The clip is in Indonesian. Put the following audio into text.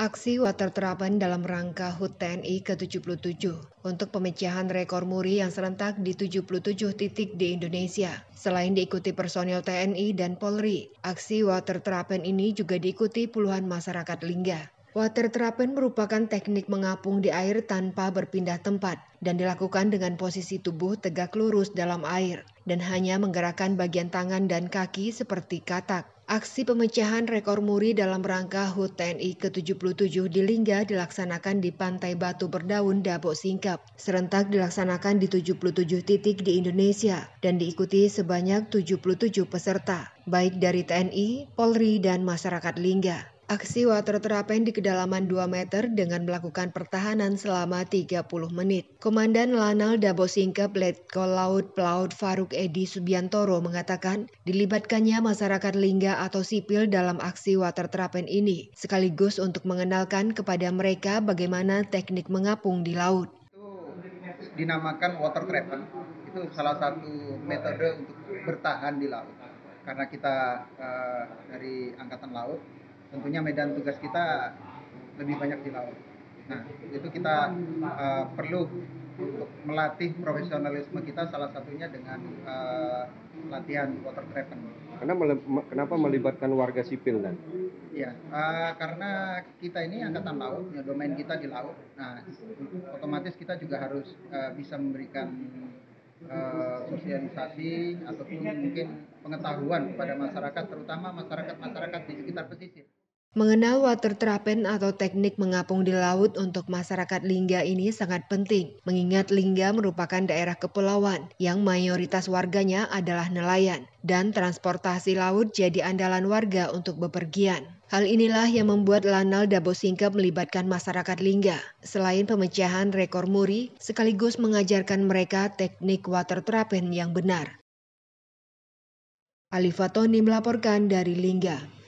Aksi water terapan dalam rangka HUT TNI ke-77 untuk pemecahan rekor muri yang serentak di 77 titik di Indonesia. Selain diikuti personil TNI dan Polri, aksi water terapan ini juga diikuti puluhan masyarakat Lingga. Water terapan merupakan teknik mengapung di air tanpa berpindah tempat dan dilakukan dengan posisi tubuh tegak lurus dalam air dan hanya menggerakkan bagian tangan dan kaki seperti katak. Aksi pemecahan rekor muri dalam rangka HUT TNI ke-77 di Lingga dilaksanakan di Pantai Batu Berdaun Dabok Singkap. Serentak dilaksanakan di 77 titik di Indonesia dan diikuti sebanyak 77 peserta, baik dari TNI, Polri, dan masyarakat Lingga. Aksi water terapen di kedalaman 2 meter dengan melakukan pertahanan selama 30 menit. Komandan Lanal Dabo Singkep Letkol Laut Pelaut Faruk Edi Subiantoro mengatakan dilibatkannya masyarakat Lingga atau sipil dalam aksi water terapen ini sekaligus untuk mengenalkan kepada mereka bagaimana teknik mengapung di laut. Dinamakan water terapen. Itu salah satu metode untuk bertahan di laut. Karena kita uh, dari angkatan laut tentunya medan tugas kita lebih banyak di laut. Nah, itu kita uh, perlu untuk melatih profesionalisme kita salah satunya dengan uh, latihan water treatment. Karena kenapa melibatkan warga sipil dan? Ya, uh, karena kita ini angkatan laut, ya, domain kita di laut. Nah, otomatis kita juga harus uh, bisa memberikan sosialisasi ataupun mungkin pengetahuan kepada masyarakat, terutama masyarakat-masyarakat di sekitar pesisir. Mengenal water terapen atau teknik mengapung di laut untuk masyarakat Lingga ini sangat penting, mengingat Lingga merupakan daerah kepulauan yang mayoritas warganya adalah nelayan, dan transportasi laut jadi andalan warga untuk bepergian. Hal inilah yang membuat Lanal Dabo Singkep melibatkan masyarakat Lingga. Selain pemecahan rekor muri, sekaligus mengajarkan mereka teknik water terapen yang benar. Alifatoni melaporkan dari Lingga.